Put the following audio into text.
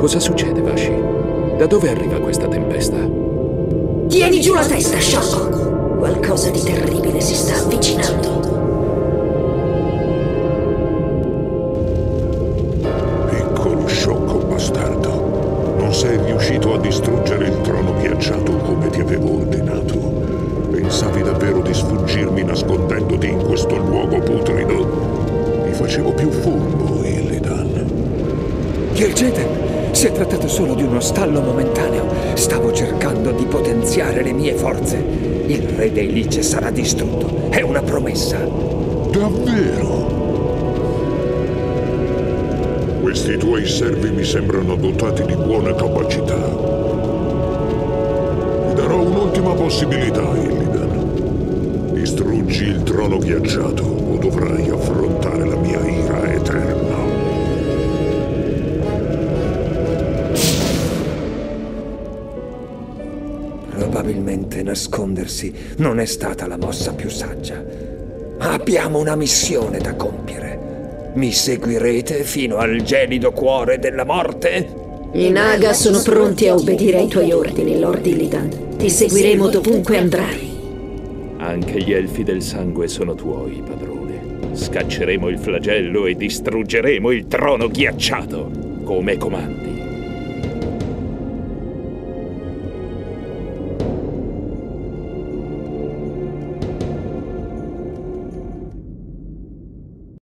Cosa succede, Vashi? Da dove arriva questa tempesta? Tieni giù la testa, sciocco! Qualcosa di terribile si sta avvicinando. Piccolo sciocco bastardo. Non sei riuscito a distruggere il trono ghiacciato come ti avevo ordinato. Pensavi davvero di sfuggirmi nascondendoti in questo luogo putrido? Facevo più furbo, Illidan. Kirgeten, si è trattato solo di uno stallo momentaneo. Stavo cercando di potenziare le mie forze. Il re dei Lice sarà distrutto. È una promessa. Davvero? Questi tuoi servi mi sembrano dotati di buone capacità. Ti darò un'ultima possibilità, Illidan. Distruggi il trono ghiacciato o dovrai affrontare la mia ira eterna. Probabilmente nascondersi non è stata la mossa più saggia. Ma abbiamo una missione da compiere. Mi seguirete fino al gelido cuore della morte? I Naga sono pronti a obbedire ai tuoi ordini, Lord Illidan. Ti seguiremo dovunque andrai. Anche gli elfi del sangue sono tuoi, padrone. Scacceremo il flagello e distruggeremo il trono ghiacciato, come comandi.